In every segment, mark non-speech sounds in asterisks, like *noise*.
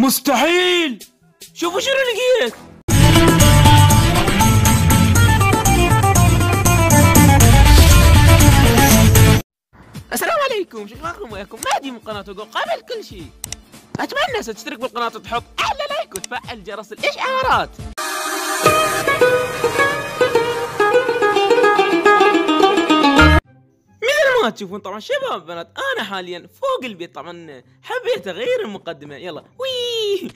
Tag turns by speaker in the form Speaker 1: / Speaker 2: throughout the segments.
Speaker 1: مستحيل. شوفوا شنو لقيت. السلام عليكم. شكراكم وياكم؟ نادي من قناة وقو قبل كل شيء. أتمنى تشترك بالقناة وتحط أعلى لايك وتفعل جرس الإشعارات. ما تشوفون طبعا شباب بنات أنا حاليا فوق البيت طبعا حبيت أغير المقدمة. يلا وي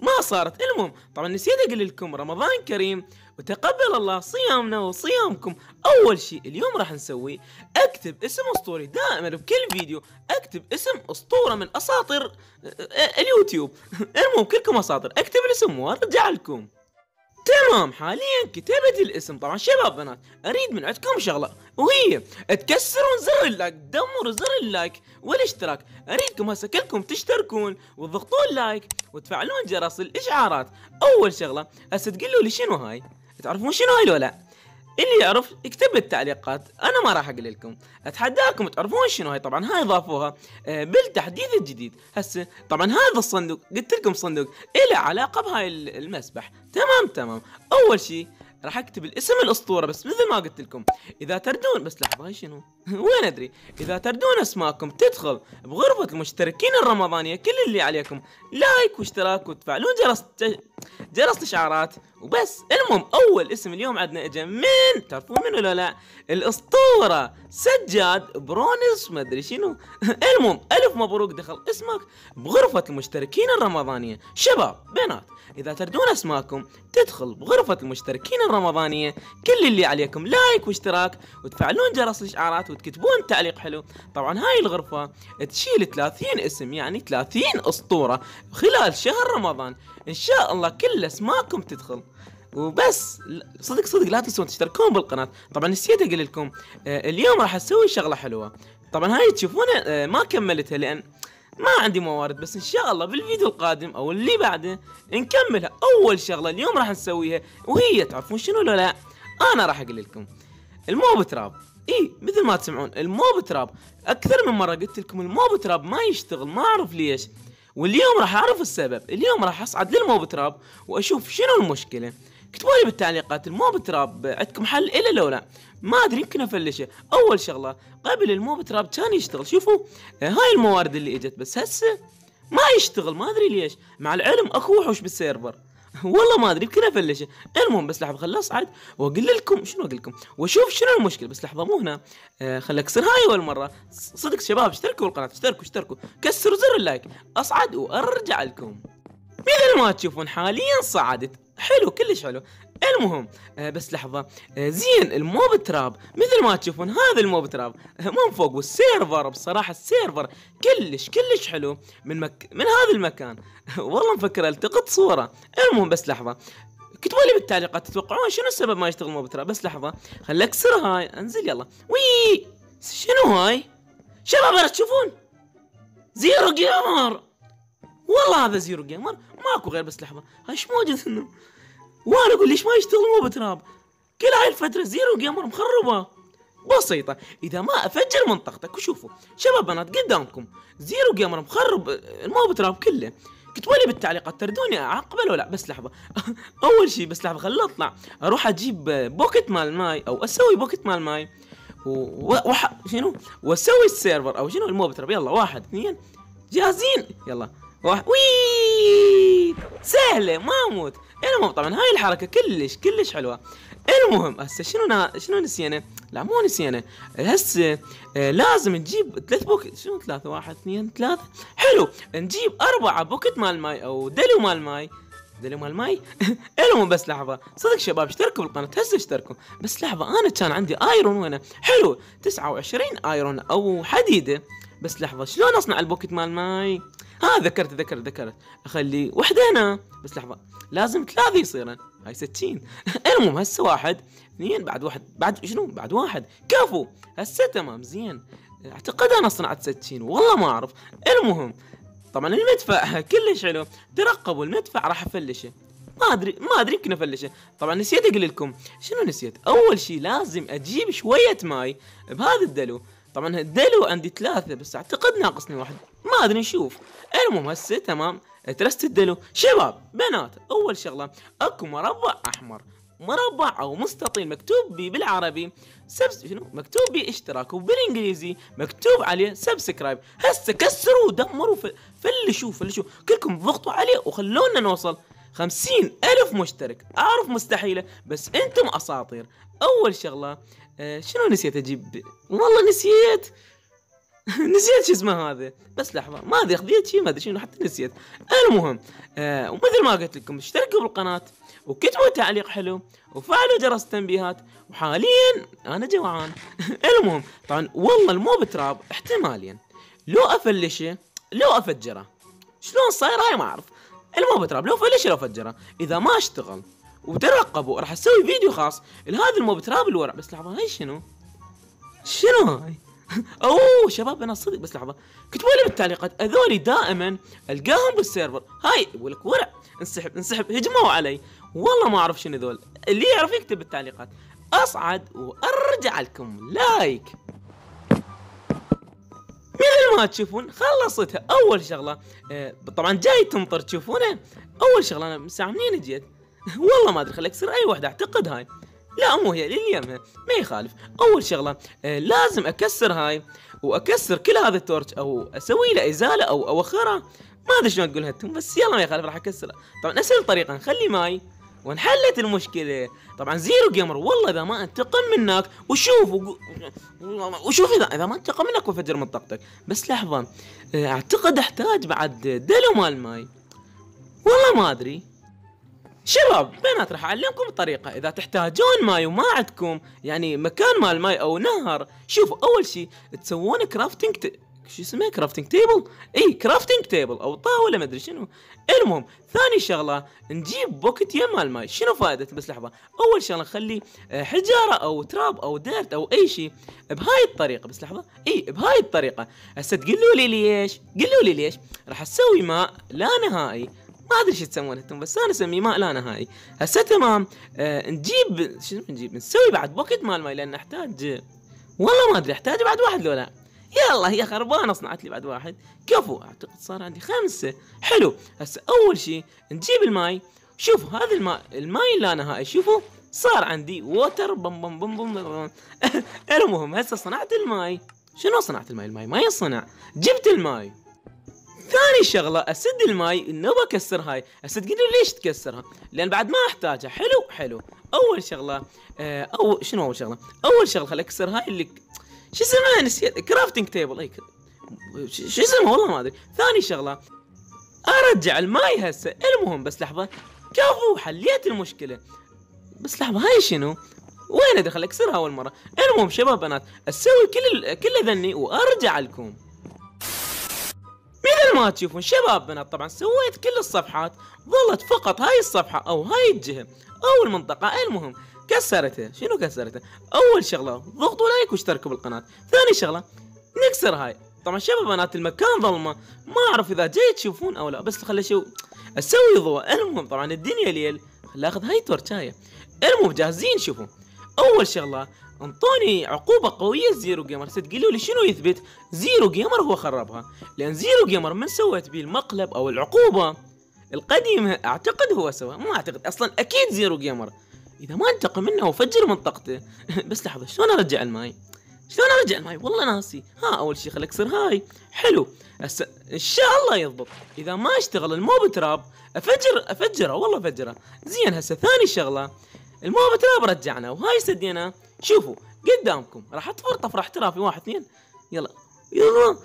Speaker 1: ما صارت المهم طبعا نسيت أقول لكم رمضان كريم وتقبل الله صيامنا وصيامكم اول شيء اليوم راح نسوي اكتب اسم اسطوري دائما بكل فيديو اكتب اسم اسطوره من اساطير اليوتيوب المهم كلكم اساطير اكتب الاسم وارجع لكم تمام حاليا كتبت الاسم. طبعا شباب بنات أريد من عندكم شغلة وهي تكسرون زر ال like تدمروا زر ال like والاشتراك. أريدكم هسه كلكم تشتركون وتضغطون لايك وتفعلون جرس الإشعارات. أول شغلة هسه تقولوا لي شنو هاي؟ تعرفون شنو هاي لو لا؟ اللي يعرف يكتب بالتعليقات أنا ما راح أقول لكم. أتحداكم تعرفون شنو هاي طبعا هاي ضافوها آه، بالتحديث الجديد. هسه طبعا هذا الصندوق قلت لكم صندوق له علاقة بهاي المسبح. تمام تمام. أول شيء راح أكتب الاسم الأسطورة بس مثل ما قلت لكم. إذا تردون بس لحظة هاي شنو؟ *laughs* وين أدري. إذا تردون أسماءكم تدخل بغرفة المشتركين الرمضانية كل اللي عليكم. like واشتراك وتفعلون جرس جرس الاشعارات وبس. المهم أول اسم اليوم عندنا اجى من تعرفون منو ولا لا؟ الأسطورة سجاد برونز ما أدري شنو. *laughs* المهم ألف مبروك دخل اسمك بغرفة المشتركين الرمضانية. شباب بنات إذا تردون اسماءكم تدخل بغرفة المشتركين الرمضانية. كل اللي عليكم لايك واشتراك وتفعلون جرس الاشعارات وتكتبون تعليق حلو. طبعا هاي الغرفة تشيل 30 اسم يعني 30 أسطورة خلال شهر رمضان. إن شاء الله كل أسماءكم تدخل. وبس صدق صدق لا تنسون تشتركون بالقناة. طبعا نسيت أقول لكم آه، اليوم راح أسوي شغلة حلوة. طبعا هاي تشوفونها آه، ما كملتها لأن ما عندي موارد بس إن شاء الله بالفيديو القادم أو اللي بعده نكملها. أول شغلة اليوم راح نسويها وهي تعرفون شنو لو لا؟ أنا راح أقول لكم. الموب تراب. اي مثل ما تسمعون الموب تراب. أكثر من مرة قلت لكم الموب تراب ما يشتغل ما أعرف ليش. واليوم راح أعرف السبب. اليوم راح أصعد للموب تراب وأشوف شنو المشكلة. اكتبوا لي بالتعليقات الموب تراب عندكم حل إلا لو لا. ما أدري يمكن أفلشه. أول شغلة قبل الموب تراب كان يشتغل. شوفوا هاي الموارد اللي إجت بس هسه ما يشتغل. ما أدري ليش. مع العلم أكو وحوش بال server. *laughs* والله ما أدري يمكن افلشه المهم بس لحظة خل اصعد وأقول لكم شنو أقول لكم؟ واشوف شنو المشكلة. بس لحظة مو هنا. آه خل اكسر هاي أول مرة. صدق شباب اشتركوا بالقناه اشتركوا اشتركوا. كسروا زر ال like. أصعد وأرجع لكم. مثل ما تشوفون حاليا صعدت. حلو كلش حلو. المهم آه بس لحظة. آه زين ال mob trap. مثل ما تشوفون هذا ال mob trap آه من فوق وال server بصراحة ال server كلش كلش حلو. من مك من هذا المكان. *laughs* والله مفكر ألتقط صورة. المهم بس لحظة. كتبوا لي بالتعليقات تتوقعون شنو السبب ما يشتغل mob trap؟ بس لحظة. خل أكسر هاي. أنزل يلا. وي! شنو هاي؟ شباب تشوفون؟ Zero Gamer! والله هذا Zero Gamer ماكو غير بس لحظة. هاي إيش موجود هنا وأنا أقول ليش ما يشتغل mob trap؟ كل هاي الفترة Zero Gamer مخربه بسيطة. إذا ما أفجر منطقتك وشوفوا شباب بنات قدامكم. Zero Gamer مخرب ال mob trap كله. كتبوا لي بالتعليقات تردوني أعاقبه ولا لا بس لحظة؟ *laughs* أول شيء بس لحظة خليني أطلع. أروح أجيب bucket مال ماي أو أسوي bucket مال ماي. و... وح... شنو؟ وأسوي ال server أو شنو؟ ال mob trap يلا واحد اثنين. جاهزين؟ يلا. واحد وي سهلة ما أموت المهم طبعا هاي الحركه كلش كلش حلوة المهم هسه شنو نا شنو نسينا؟ لا مو نسينا هسه لازم نجيب ثلاث bucket شنو ثلاثة واحد اثنين ثلاثة حلو نجيب أربعة bucket مال ماي أو دلو مال ماي دلو مال ماي المهم بس لحظة صدق شباب اشتركوا بالقناة هسه اشتركوا بس لحظة أنا كان عندي iron وين حلو 29 iron أو حديدة بس لحظة شلون أصنع ال bucket مال ماي؟ ها ذكرت ذكرت ذكرت. أخلي هنا بس لحظة لازم ثلاثة يصيرن. هاي 60 *laughs* المهم هسه واحد اثنين بعد واحد بعد شنو؟ بعد واحد. كفو. هسه تمام زين. أعتقد أنا صنعت 60 والله ما أعرف. المهم طبعا المدفع *laughs* كلش حلو. ترقبوا المدفع راح أفلشه. ما أدري ما أدري يمكن أفلشه. طبعا نسيت أقول لكم. شنو نسيت؟ أول شيء لازم أجيب شوية ماي بهذا الدلو. طبعا الدلو عندي ثلاثة بس أعتقد ناقصني واحد. ما أدري نشوف. المهم هسه تمام. ترست الدلو. شباب بنات أول شغلة أكو مربع أحمر. مربع أو مستطيل مكتوب بي بالعربي. سبس شنو؟ مكتوب بي اشتراك وبالإنجليزي مكتوب عليه subscribe. هسه كسروا ودمروا فلشوا فلشوا. كلكم ضغطوا عليه وخلونا نوصل. خمسين ألف مشترك. أعرف مستحيلة بس أنتم أساطير. أول شغلة آه شنو نسيت أجيب؟ والله نسيت. *laughs* نسيت شو اسمه هذا بس لحظة. ما أدري خذيت شيء ما أدري شنو حتى نسيت. المهم آه ومثل ما قلت لكم اشتركوا بالقناة وكتبوا تعليق حلو وفعلوا جرس التنبيهات وحاليا أنا جوعان. *laughs* المهم طبعا والله الموب تراب احتماليا. لو أفلشة لو أفجره. شلون صاير؟ هاي ما أعرف. الموب تراب لو فلشة لو فجره إذا ما اشتغل وترقبوا راح أسوي فيديو خاص لهذا ال mob trap الورع بس لحظة هاي شنو؟ شنو هاي؟ *laughs* اوه شباب أنا صدق بس لحظة. كتبوا لي بالتعليقات هذولي دائما ألقاهم بالسيرفر. هاي يقول لك ورع. انسحب انسحب. هجموا علي. والله ما أعرف شنو ذول. اللي يعرف يكتب بالتعليقات أصعد وأرجع لكم. لايك. مثل ما تشوفون خلصتها أول شغلة. آه طبعا جاي تمطر تشوفونه. أول شغلة أنا ساعه منين جيت *laughs* والله ما أدري خليك اكسر أي واحدة أعتقد هاي. لا مو هي لليمها ما يخالف. أول شغلة آه لازم أكسر هاي وأكسر كل هذا ال torch أو أسوي له إزالة أو اوخرها ما أدري شلون تقولها أنتم بس يلا ما يخالف راح اكسرها طبعا أسهل طريقة نخلي ماي وانحلت المشكلة. طبعا Zero Gamer والله إذا ما أنتقم منك وشوف وشوف اذا إذا ما أنتقم منك وفجر منطقتك بس لحظة آه، أعتقد أحتاج بعد دلو مال ماي. والله ما أدري. شباب بنات راح أعلمكم الطريقة. إذا تحتاجون ماي وما عندكم يعني مكان مال ماي أو نهر شوفوا أول شيء تسوون crafting t... شو اسمه؟ crafting table إي crafting table أو طاولة ما أدري شنو. المهم ثاني شغلة نجيب bucket يم مال ماي. شنو فائدته بس لحظة. أول شغلة نخلي آه، حجارة أو تراب أو dirt أو أي شيء بهاي الطريقة. بس لحظة. إي بهاي الطريقة. هسه تقولوا لي ليش؟ قولوا لي ليش؟ راح أسوي ماء لا نهائي. ما أدري شو تسمونه أنتم بس أنا أسميه ماء لا نهائي. هسه تمام. آه نجيب شو نجيب؟ نسوي بعد bucket مال ماي لأن نحتاج والله ما أدري أحتاج بعد واحد لو لا. يلا هي خربانة صنعت لي بعد واحد. كفو أعتقد صار عندي خمسة. حلو. هسه أول شيء نجيب الماي. شوفوا هذا الماء الماي لا نهائي. شوفوا صار عندي water بم بم بم, بم. *laughs* المهم هسه صنعت الماي. شنو صنعت الماي؟ الماي ما يصنع. جبت الماي. ثاني شغلة أسد الماي إنه بكسر هاي. هسه تقولي ليش تكسرها؟ لأن بعد ما أحتاجها. حلو حلو. أول شغلة آه أو شنو أول شغلة؟ أول شغلة خل أكسر هاي اللي شو اسمها؟ نسيت. crafting table إي شو اسمه والله ما أدري. ثاني شغلة أرجع الماي هسه. المهم بس لحظة. كفو حليت المشكلة. بس لحظة هاي شنو؟ وين ادخل أكسرها أول مرة؟ المهم شباب بنات أسوي كل كل ذني وأرجع لكم. مثل ما تشوفون شباب بنات طبعا سويت كل الصفحات ظلت فقط هاي الصفحة أو هاي الجهة أو المنطقة المهم كسرتها شنو كسرتها أول شغلة ضغطوا لايك واشتركوا بالقناة. ثاني شغلة نكسر هاي. طبعا شباب بنات المكان ظلمة. ما أعرف إذا جاي تشوفون أو لا بس خلي شو أسوي ضوء. المهم طبعا الدنيا ليل خلي أخذ هاي تورتاية المهم جاهزين شوفوا. أول شغلة أنطوني عقوبة قوية Zero Gamer. تقولوا لي شنو يثبت؟ Zero Gamer هو خربها. لأن Zero Gamer من سويت بيه المقلب أو العقوبة القديمة أعتقد هو سوى. ما أعتقد أصلا أكيد Zero Gamer. إذا ما أنتقم منه وفجر منطقته *laughs* بس لحظة شلون أرجع الماي؟ شلون أرجع الماي؟ والله ناسي. ها أول شيء خل اكسر هاي. حلو. هسه إن شاء الله يضبط. إذا ما أشتغل ال mob trap أفجر أفجره والله أفجره. زين هسه ثاني شغلة. ال mob trap رجعنا وهاي سدينا. شوفوا قدامكم راح اطفر طفرة احترافي واحد اثنين يلا. يلا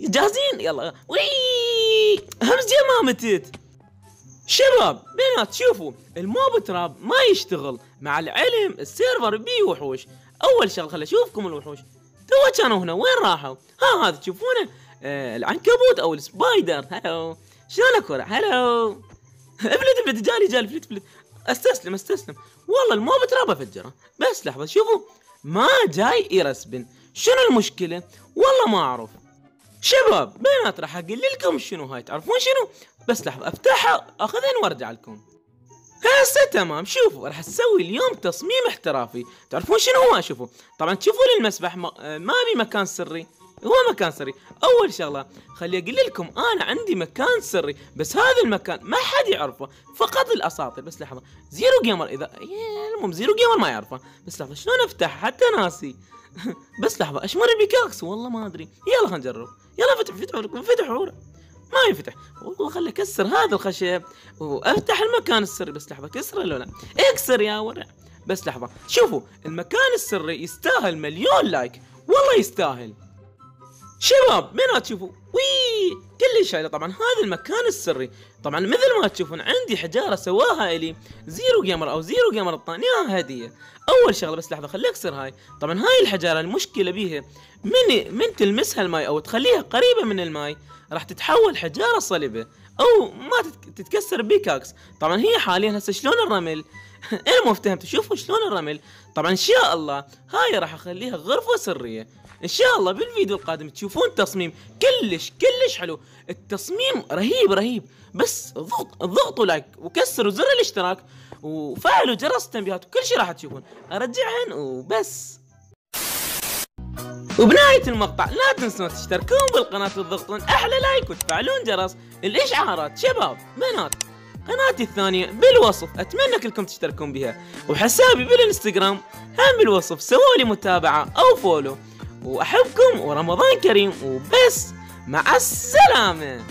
Speaker 1: جاهزين؟ يلا. وي! همزه ما متت شباب بنات شوفوا ال mob trap ما يشتغل مع العلم السيرفر بيه وحوش أول شغله خل أشوفكم الوحوش. تو كانوا هنا وين راحوا؟ ها هذا تشوفونه؟ آه العنكبوت أو ال spider. هلو. شلونك ورا؟ هلو. *laughs* افلت افلت جالي جالي فلت فلت. أستسلم أستسلم. والله ال mob trap بفجره بس لحظة شوفوا ما جاي ي respawn شنو المشكلة؟ والله ما أعرف. شباب بنات راح أقول لكم شنو هاي تعرفون شنو؟ بس لحظة افتحها اخذهن وأرجع لكم. هسه تمام. شوفوا راح أسوي اليوم تصميم احترافي. تعرفون شنو هو؟ شوفوا. طبعا تشوفون المسبح ما, ما بي مكان سري. هو مكان سري. أول شغلة خلي أقول لكم أنا عندي مكان سري بس هذا المكان ما حد يعرفه فقط الأساطير. بس لحظة زيرو جيمر إذا إيه، المهم زيرو جيمر ما يعرفه. بس لحظة شلون أفتح؟ حتى ناسي. *laughs* بس لحظة اشمر بيكاكس؟ والله ما أدري. يلا خلينا نجرب. يلا فتح فتح فتح عوره ما ينفتح والله خلي أكسر هذا الخشب وأفتح المكان السري. بس لحظة كسره ولا لا؟ اكسر يا ورع. بس لحظة شوفوا المكان السري يستاهل مليون لايك. والله يستاهل. شباب من تشوفوا؟ وي كلش حلو طبعا هذا المكان السري. طبعا مثل ما تشوفون عندي حجارة سواها إلي. زيرو جيمر أو زيرو جيمر اعطانيها هدية. أول شغلة بس لحظة خلي اكسر هاي. طبعا هاي الحجارة المشكلة بيها. من من تلمسها الماي أو تخليها قريبة من الماي راح تتحول حجارة صلبه أو ما تتكسر بيكاكس. طبعا هي حاليا هسه شلون الرمل؟ *laughs* المهم افتهمت. شوفوا شلون الرمل. طبعا إن شاء الله هاي راح أخليها غرفة سرية. إن شاء الله بالفيديو القادم تشوفون تصميم كلش كلش حلو. التصميم رهيب رهيب. بس ضغط ضغطوا لايك وكسروا زر الاشتراك. وفعلوا جرس التنبيهات وكل شيء راح تشوفون. أرجعهن وبس. وبنهاية المقطع لا تنسون تشتركون بالقناة وتضغطون أحلى لايك وتفعلون جرس. الاشعارات شباب بنات. قناتي الثانية بالوصف أتمنى كلكم تشتركون بها. وحسابي بالإنستغرام هم بالوصف سووا لي متابعة أو follow وأحبكم ورمضان كريم وبس. مع السلامة.